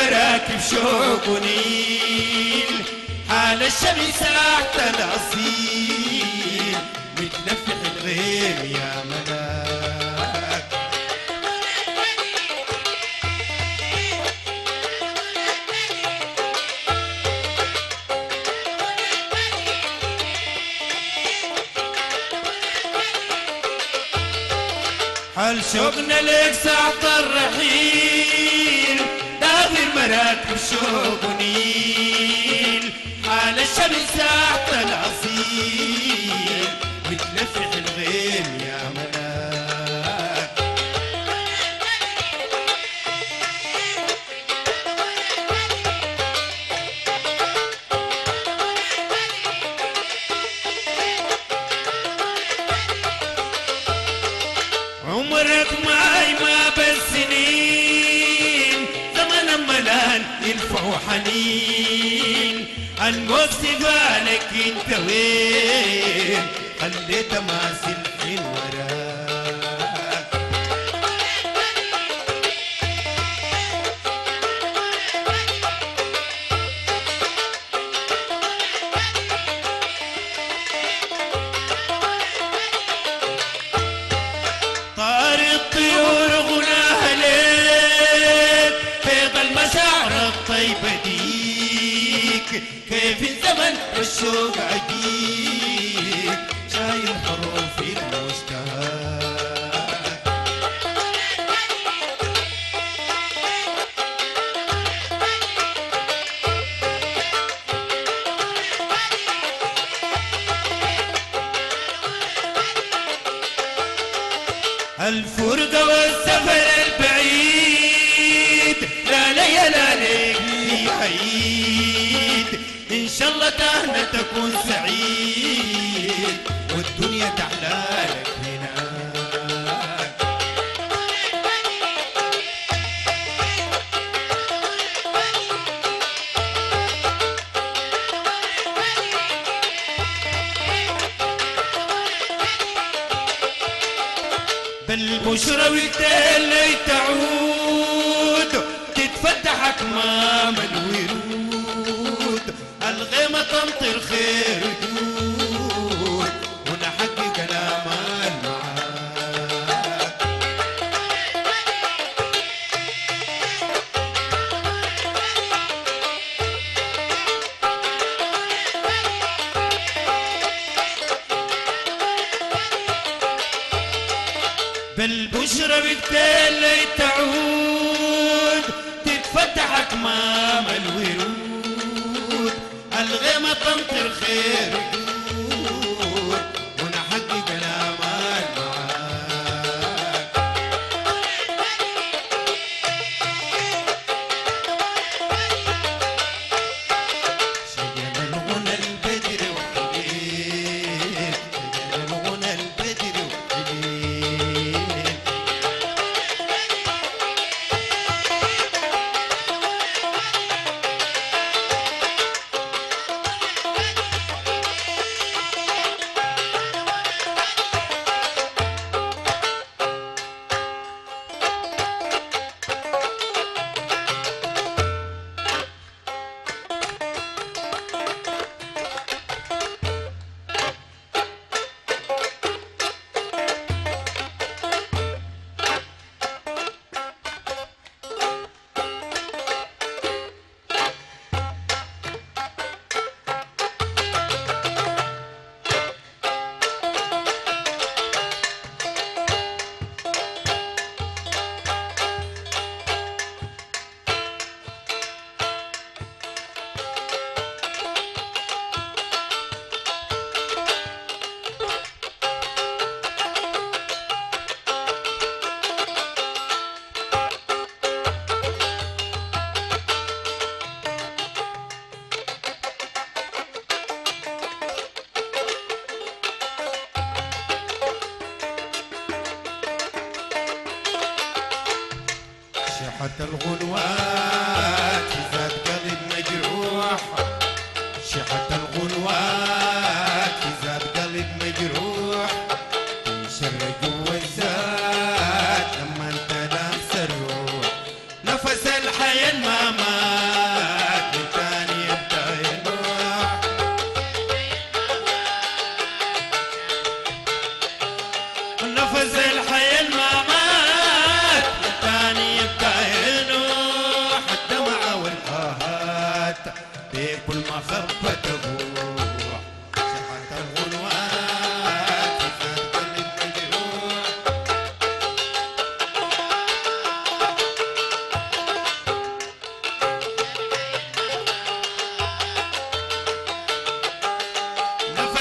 مراكب شوق ونيل. حال الشمس ساعة الاصيل متلفح الغيم يا ملاك. حال شوقنا لك ساعة الرحيل؟ داخل مراكب شوق نيل على الشمس تحت العصير. وحنين هنوصلها بالك انت وين؟ خليت ماسك سلك الشوق عديد سعيد والدنيا تحلالك شحت الغنوات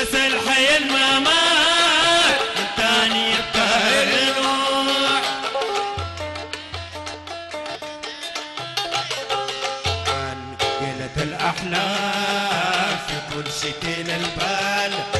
نفس الحياة ما مات من تاني يبقى يروح. عن قلة الأحلام في كل شتين البال.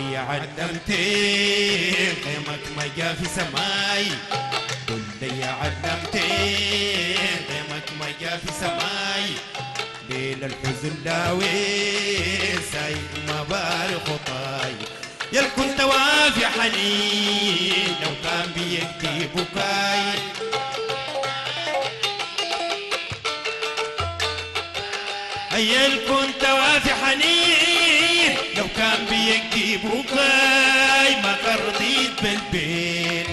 اللي علمتي غيمك ما جا في سماي. كل اللي علمتي غيمك ما جا في سماي. ليل الحزن داوي سايق ما بال خطاي. يا كنت وافي حنين لو كان بيكتي بكاي. هيا كنت وافي حنين بكاي ما رضيت بالبين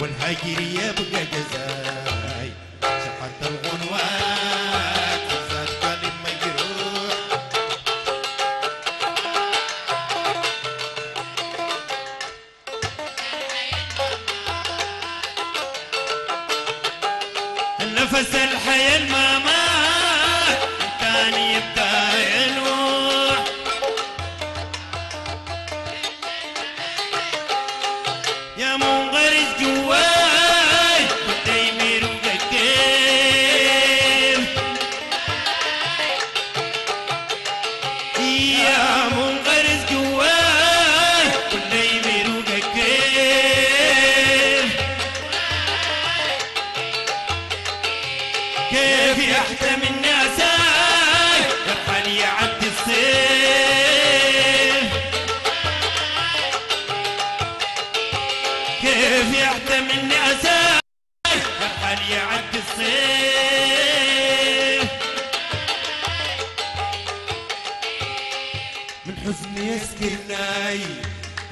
والهجر يبقى جزاي. شحت الغنوات زاد قلب مجروح النفس الحياة من حزن يسكناي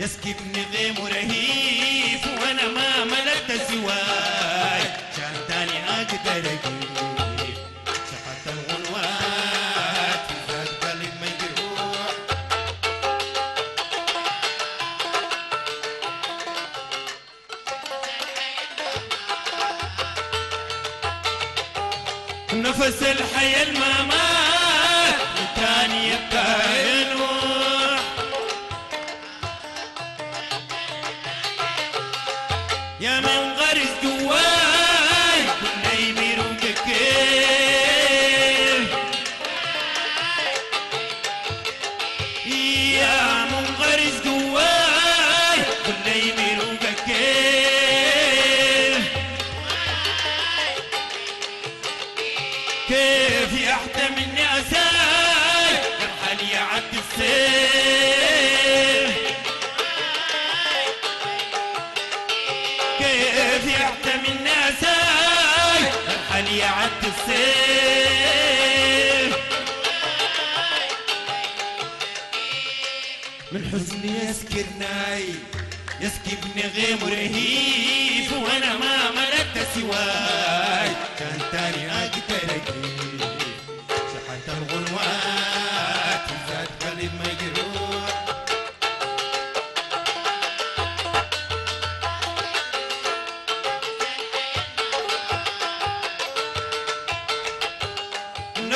يسكبني غيم رهيف وأنا ما ملكت سواي. كان تاني أقدر أجيب شحت الغنوات في ذات قلب مجروح نفس الحياة الممات تاني يبقى كيف يحتم الناس؟ الحل يعد السيف من حزن يسكرناي يسكي ابن غيم رهيف وأنا ما ملكت سواي. كان تاني أجل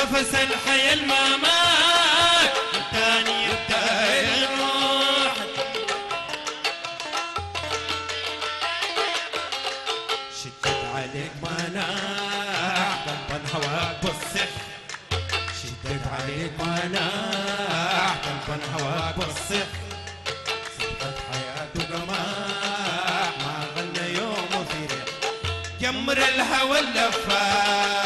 نفس الحياة الممات تاني يبدأ يروح شدت عليك مناع قلبا هواك بالصح شدت عليك مناع قلبا هواك بالصح صفت حياته قماع ما غنى يوم وفرح جمر الهوى اللفاح